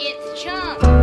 It's Chunk.